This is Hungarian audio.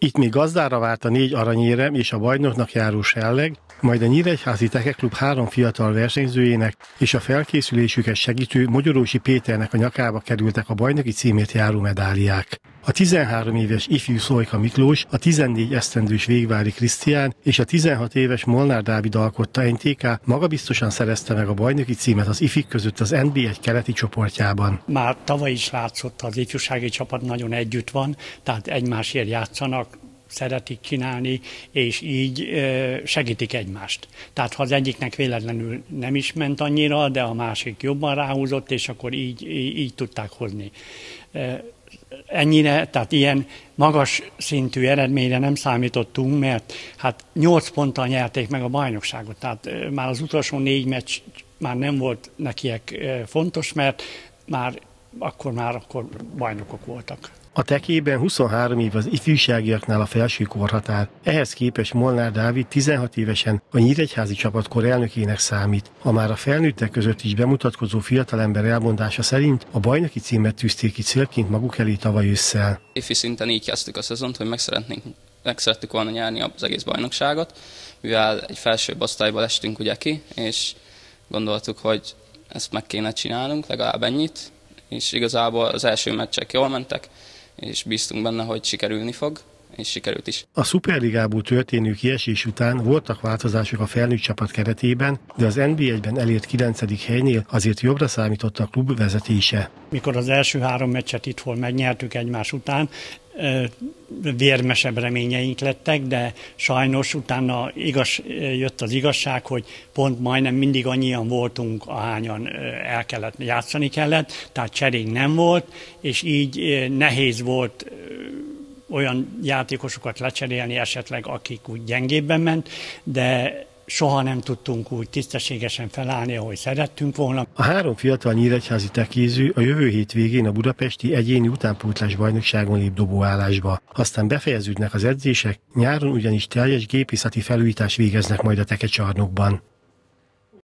Itt még gazdára várt a négy aranyérem és a bajnoknak járó selleg, majd a Nyíregyházi Tekeklub három fiatal versenyzőjének és a felkészülésüket segítő Magyarósi Péternek a nyakába kerültek a bajnoki címért járó medáliák. A 13 éves ifjú Szolika Miklós, a 14 esztendős Végvári Krisztián és a 16 éves Molnár Dávid alkotta NTK magabiztosan szerezte meg a bajnoki címet az ifik között az NB1 keleti csoportjában. Már tavaly is látszott, az ifjúsági csapat nagyon együtt van, tehát egymásért játszanak, szeretik csinálni, és így segítik egymást. Tehát ha az egyiknek véletlenül nem is ment annyira, de a másik jobban ráhúzott, és akkor így, így, így tudták hozni ennyire, tehát ilyen magas szintű eredményre nem számítottunk, mert hát 8 ponttal nyerték meg a bajnokságot, tehát már az utolsó négy meccs már nem volt nekiek fontos, mert már akkor már akkor bajnokok voltak. A tekében 23 év az ifjúságiaknál a felső korhatár. Ehhez képest Molnár Dávid 16 évesen a Nyíregyházi csapatkor elnökének számít. A már a felnőttek között is bemutatkozó fiatalember elmondása szerint a bajnoki címet tűzték ki célként maguk elé tavaly ősszel. Ifi szinten így kezdtük a szezont, hogy meg, szeretnénk, meg szerettük volna nyerni az egész bajnokságot, mivel egy felső osztályba lestünk ugye ki, és gondoltuk, hogy ezt meg kéne csinálnunk, legalább ennyit, és igazából az első meccsek jól mentek, és bíztunk benne, hogy sikerülni fog, és sikerült is. A Superligából történő kiesés után voltak változások a felnőtt csapat keretében, de az NB1-ben elért 9. helynél azért jobbra számított a klub vezetése. Mikor az első három meccset itthon megnyertük egymás után, vérmesebb reményeink lettek, de sajnos utána igaz, jött az igazság, hogy pont majdnem mindig annyian voltunk, ahányan el kellett, játszani kellett, tehát cserénk nem volt, és így nehéz volt olyan játékosokat lecserélni esetleg, akik úgy gyengébben ment, de soha nem tudtunk úgy tisztességesen felállni, ahogy szerettünk volna. A három fiatal nyíregyházi tekéző a jövő hét végén a budapesti egyéni utánpótlás bajnokságon lép dobóállásba. Aztán befejeződnek az edzések, nyáron ugyanis teljes gépészeti felújítás végeznek majd a tekecsarnokban.